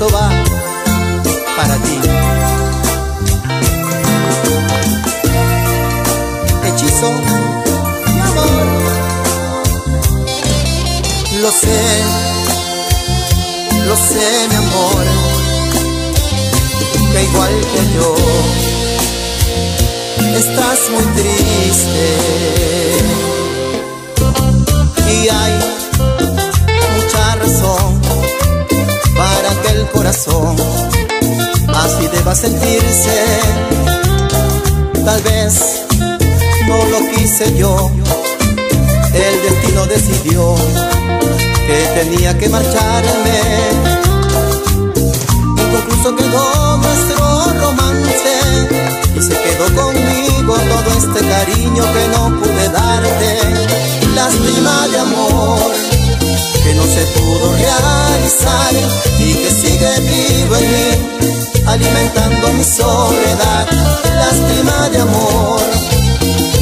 Esto va para ti. Hechizo mi amor. Lo sé, lo sé, mi amor, que igual que yo estás muy triste. Deba sentirse. Tal vez no lo quise yo, el destino decidió que tenía que marcharme. Inconcluso quedó nuestro romance y se quedó conmigo todo este cariño que no pude darte. Lástima de amor que no se pudo realizar y que sigue vivo en mí, alimentando mi soledad. Lástima de amor,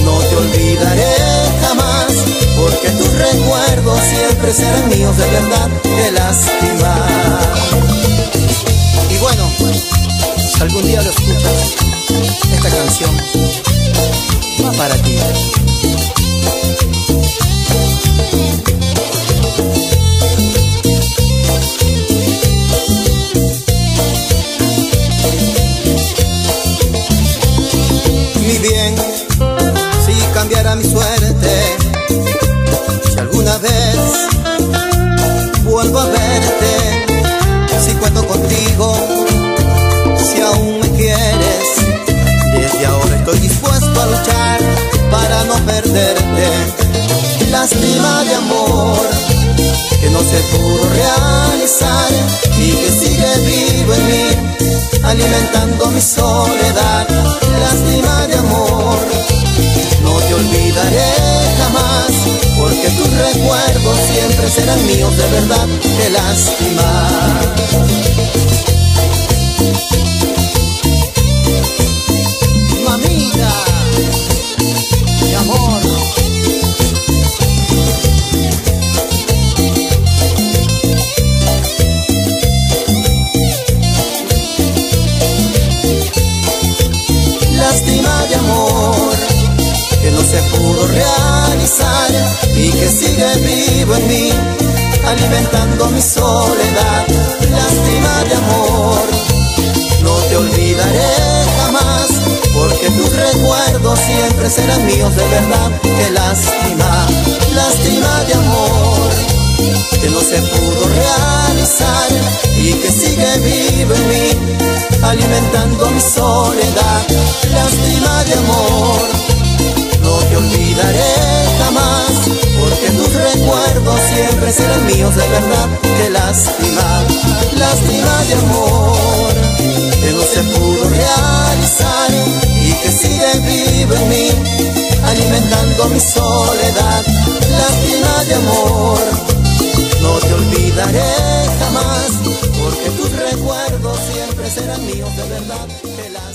no te olvidaré jamás, porque tus recuerdos siempre serán míos de verdad. Qué lástima. Y bueno, si algún día lo escuchas, mi suerte, si alguna vez vuelvo a verte, si cuento contigo, si aún me quieres, desde ahora estoy dispuesto a luchar para no perderte. Lástima de amor que no se pudo realizar y que sigue vivo en mí, alimentando mi soledad. Lástima de amor, serán míos de verdad. Qué lástima. Y que sigue vivo en mí, alimentando mi soledad. Lástima de amor, no te olvidaré jamás, porque tus recuerdos siempre serán míos de verdad. Qué lástima, lástima de amor que no se pudo realizar y que sigue vivo en mí, alimentando mi soledad. Lástima de amor, no te olvidaré porque tus recuerdos siempre serán míos de verdad. Qué lástima, lástima de amor, que no se pudo realizar y que sigue vivo en mí, alimentando mi soledad. Lástima de amor no te olvidaré jamás, porque tus recuerdos siempre serán míos de verdad. Que la